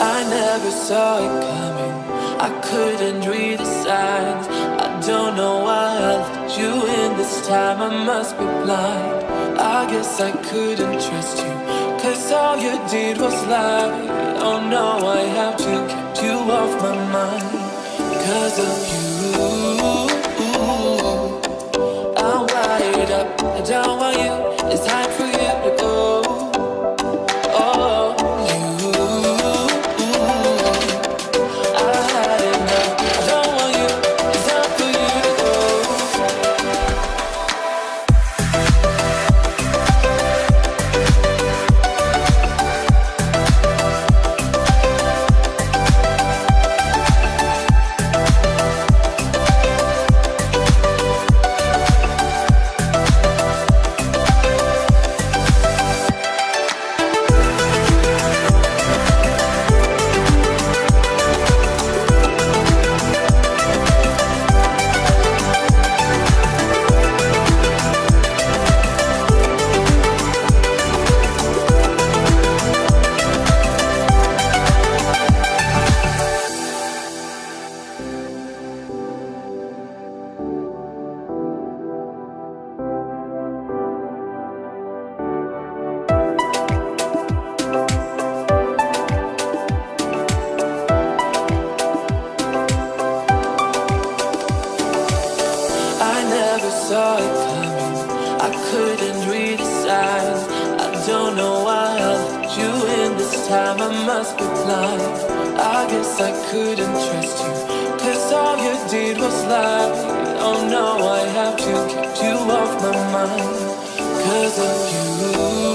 I never saw it coming. I couldn't read the signs. I don't know why I let you in this time. I must be blind. I guess I couldn't trust you. Cause all you did was lie. Oh no, I have to keep you off my mind. Cause of you. Don't want you. Saw it coming. I couldn't read the signs. I don't know why I let you in this time. I must be blind. I guess I couldn't trust you. Cause all you did was lie. Oh no, I have to keep you off my mind. Cause of you.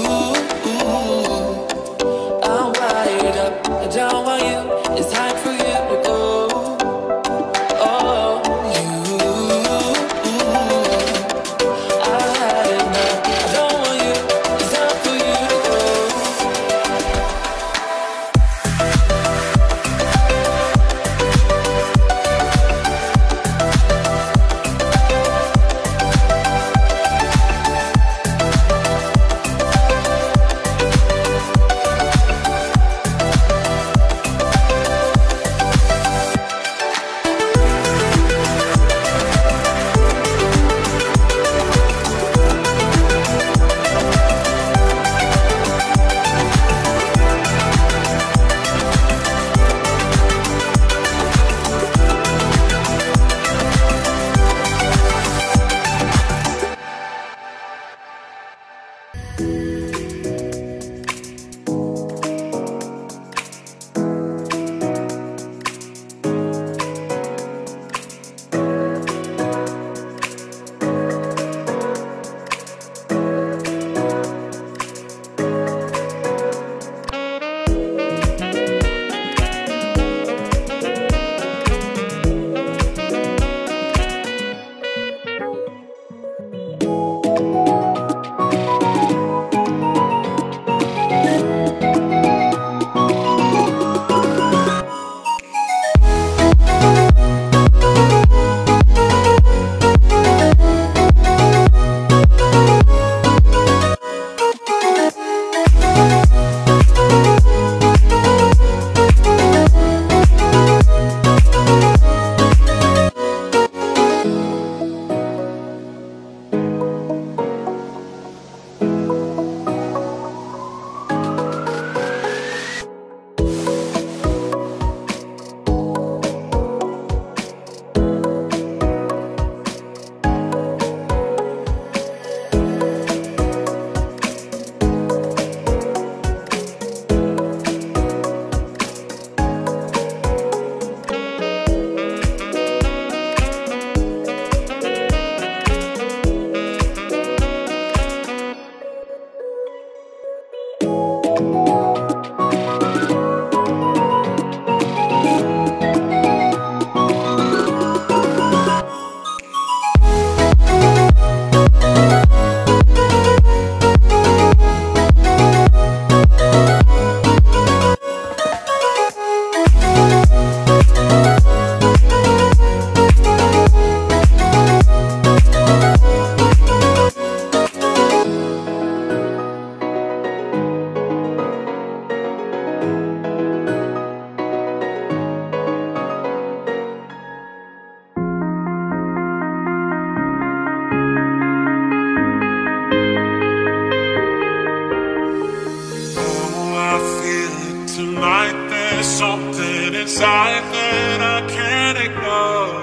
Inside that I can't ignore.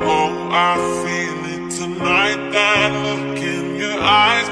Oh, I feel it tonight. That look in your eyes